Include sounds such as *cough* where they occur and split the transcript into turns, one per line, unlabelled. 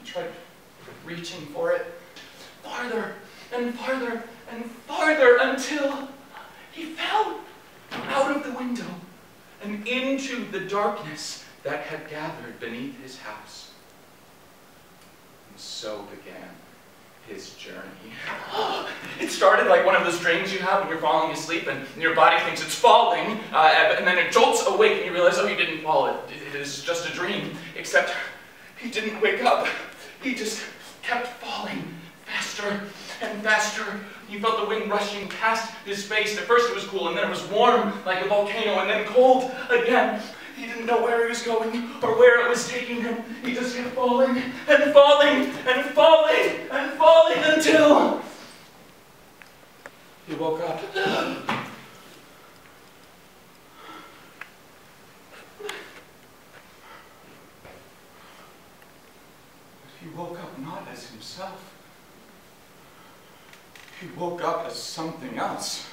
He tried reaching for it farther and farther and farther until he fell out of the window and into the darkness that had gathered beneath his house. And so began his journey. *gasps* it started like one of those dreams you have when you're falling asleep and your body thinks it's falling, uh, and then it jolts awake and you realize, oh, you didn't fall, it, it is just a dream. Except he didn't wake up. He just kept falling faster and faster. He felt the wind rushing past his face. At first it was cool, and then it was warm like a volcano, and then cold again. He didn't know where he was going or where it was taking him. He just kept falling and falling and falling and falling until he woke up. He woke up not as himself. He woke up as something else.